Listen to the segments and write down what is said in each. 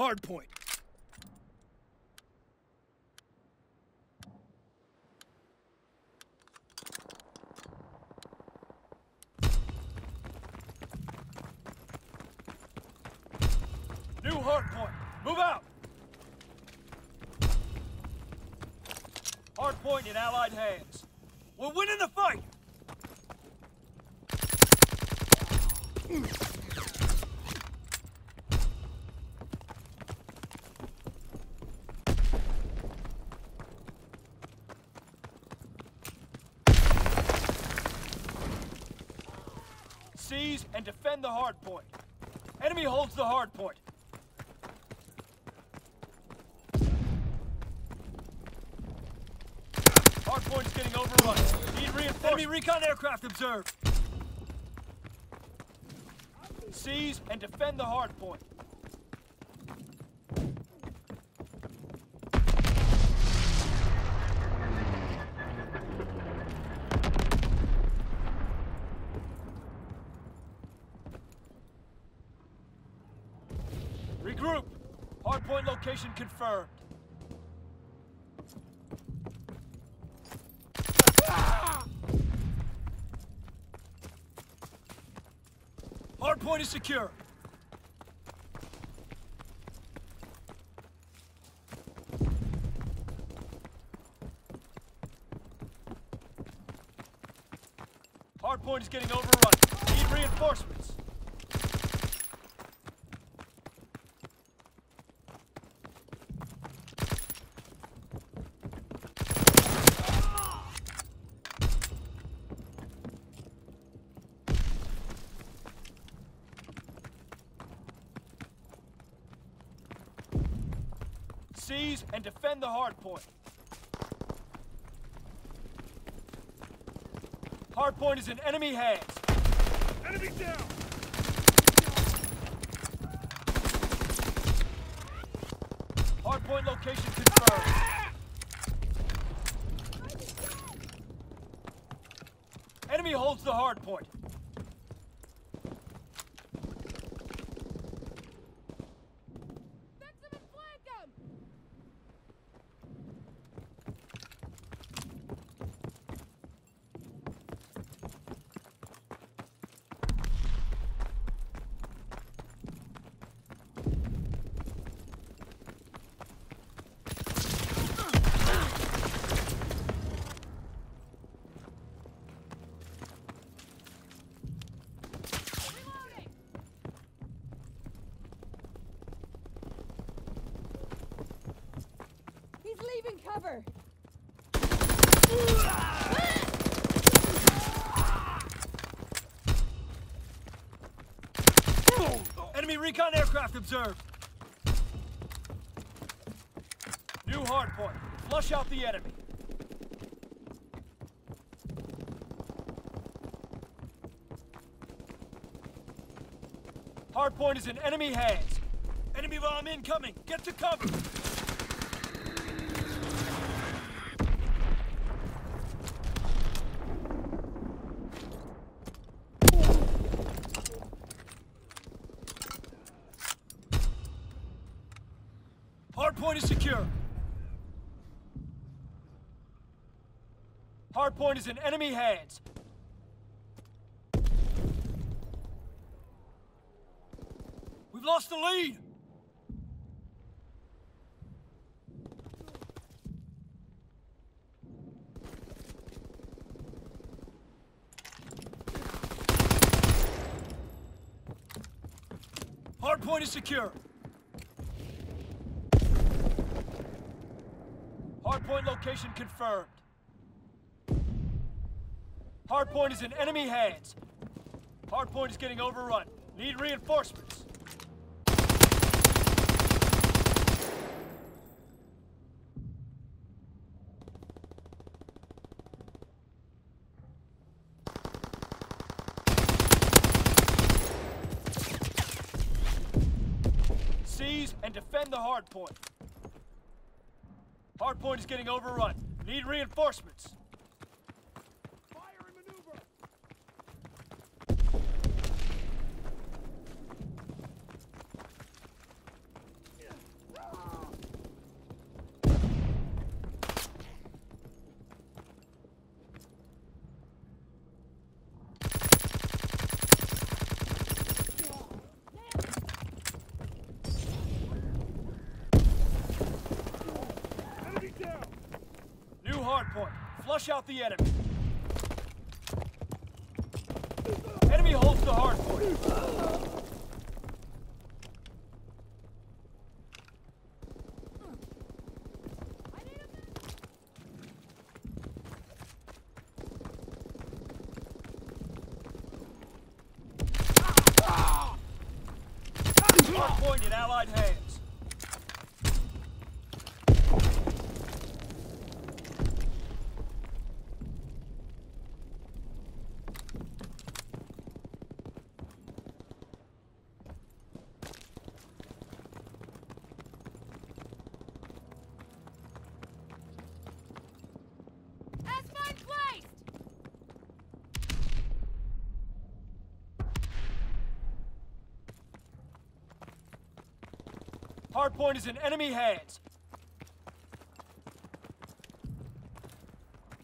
Hard point. New hard point. Move out. Hard point in Allied hands. We're winning the fight. Seize and defend the hard point. Enemy holds the hard point. Hard point's getting overrun. Need reinforcements. Enemy recon aircraft observed. Seize and defend the hard point. Regroup. Hardpoint location confirmed. Hardpoint is secure. Hardpoint is getting overrun. Need reinforcements. Seize and defend the hard point. Hard point is in enemy hands. Enemy down! Hard point location confirmed. Enemy holds the hard cover! Enemy recon aircraft observed. New hard point. Flush out the enemy. Hard point is in enemy hands. Enemy bomb incoming. Get to cover. Hard point is secure. Hard point is in enemy hands. We've lost the lead. Hard point is secure. Hardpoint location confirmed. Hardpoint is in enemy hands. Hardpoint is getting overrun. Need reinforcements. Seize and defend the hardpoint. Hardpoint is getting overrun. Need reinforcements. Flush out the enemy. Enemy holds the hard point. I need a Hard point in Allied hands. Hard point is in enemy hands.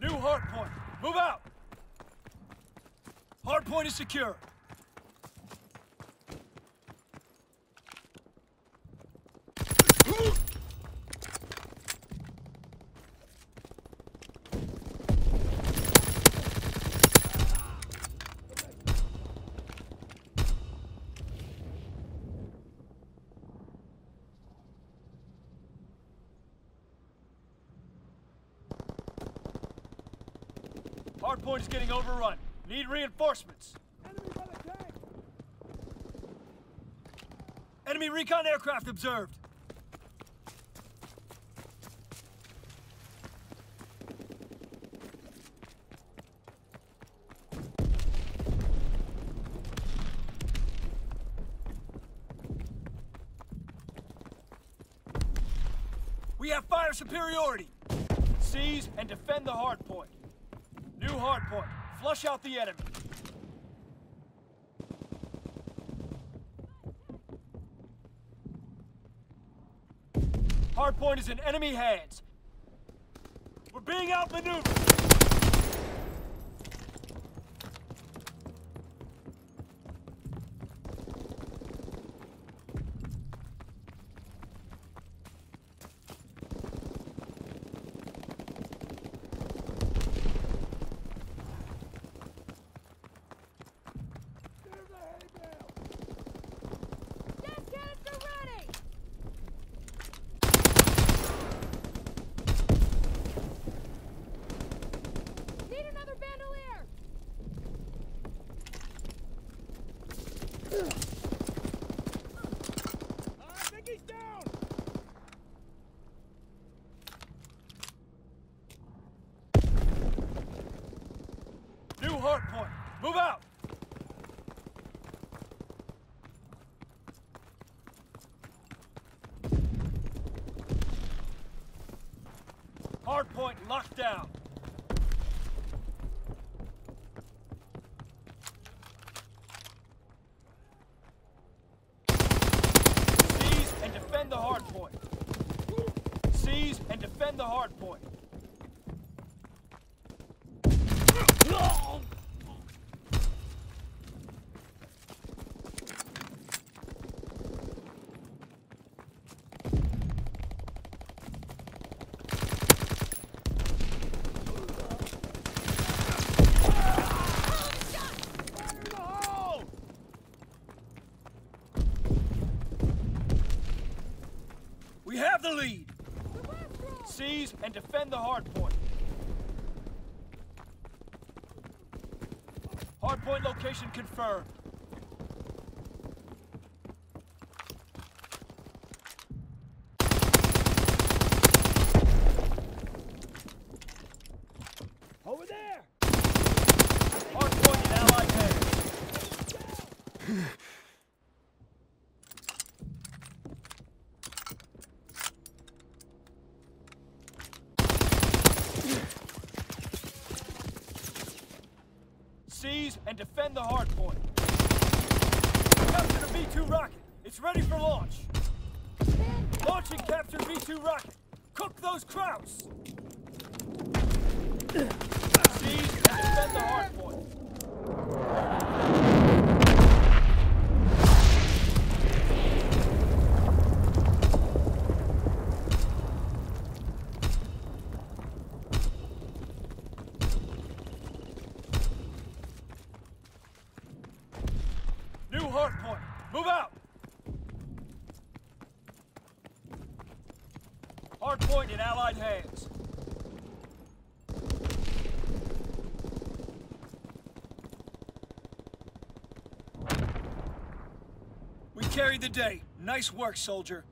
New hard point. Move out. Hard point is secure. Hard point is getting overrun. Need reinforcements. Enemy recon aircraft observed. We have fire superiority. Seize and defend the hard point. New hard point. Flush out the enemy. Hard point is in enemy hands. We're being outmaneuvered. Hard point. Move out. Hard point locked down. Seize and defend the hard point. Seize and defend the hard point. We have the lead. Seize and defend the hard point. Hard point location confirmed. Over there! Hard point in Allied hands. Seize and defend the hard point. Captured a V-2 rocket. It's ready for launch. Launching captured V-2 rocket. Cook those krauts. Seize and defend the hard point. In Allied hands. We carried the day. Nice work, soldier.